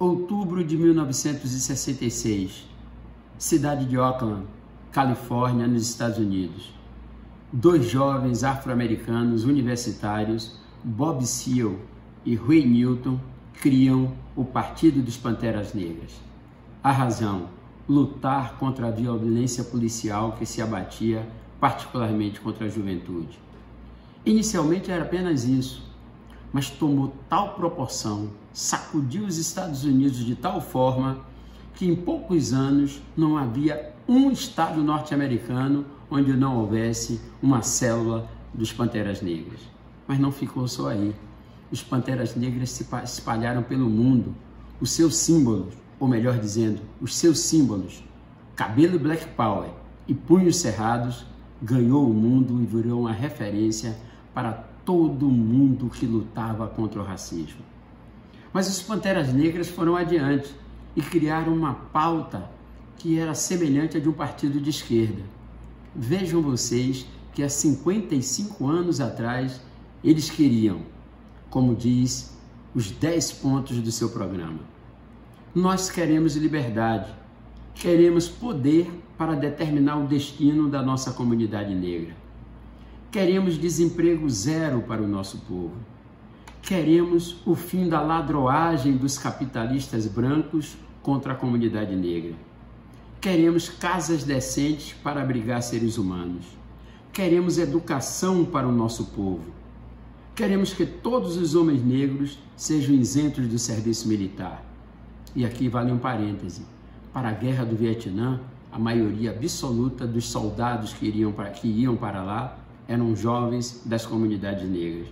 Outubro de 1966, cidade de Oakland, Califórnia, nos Estados Unidos. Dois jovens afro-americanos universitários, Bob Seale e Rui Newton, criam o Partido dos Panteras Negras. A razão: lutar contra a violência policial que se abatia particularmente contra a juventude. Inicialmente era apenas isso, mas tomou tal proporção, sacudiu os Estados Unidos de tal forma que em poucos anos não havia um estado norte-americano onde não houvesse uma célula dos Panteras Negras. Mas não ficou só aí. Os Panteras Negras se espalharam pelo mundo. Os seus símbolos, ou melhor dizendo, os seus símbolos, cabelo Black Power e punhos cerrados, ganhou o mundo e virou uma referência para todo mundo que lutava contra o racismo. Mas os Panteras Negras foram adiante e criaram uma pauta que era semelhante a de um partido de esquerda. Vejam vocês que há 55 anos atrás eles queriam, como diz os 10 pontos do seu programa. Nós queremos liberdade, queremos poder para determinar o destino da nossa comunidade negra. Queremos desemprego zero para o nosso povo. Queremos o fim da ladroagem dos capitalistas brancos contra a comunidade negra. Queremos casas decentes para abrigar seres humanos. Queremos educação para o nosso povo. Queremos que todos os homens negros sejam isentos do serviço militar. E aqui vale um parêntese. Para a guerra do Vietnã, a maioria absoluta dos soldados que, iriam para, que iam para lá eram jovens das comunidades negras.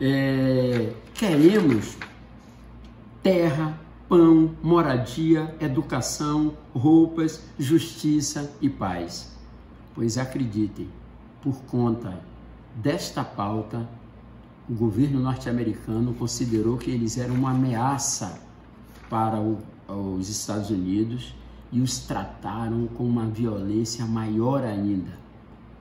É, queremos terra, pão, moradia, educação, roupas, justiça e paz. Pois acreditem, por conta desta pauta, o governo norte-americano considerou que eles eram uma ameaça para o, os Estados Unidos e os trataram com uma violência maior ainda.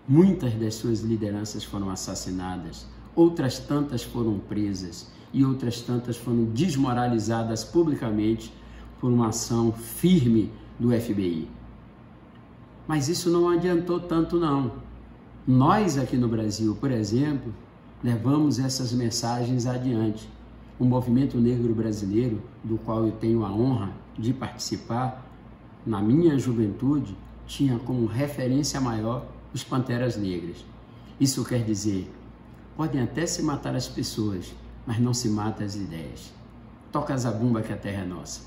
Muitas das suas lideranças foram assassinadas, outras tantas foram presas e outras tantas foram desmoralizadas publicamente por uma ação firme do FBI. Mas isso não adiantou tanto não. Nós aqui no Brasil, por exemplo, levamos essas mensagens adiante. O movimento negro brasileiro, do qual eu tenho a honra de participar, na minha juventude, tinha como referência maior os Panteras Negras. Isso quer dizer, podem até se matar as pessoas, mas não se mata as ideias. Toca a zabumba que a terra é nossa.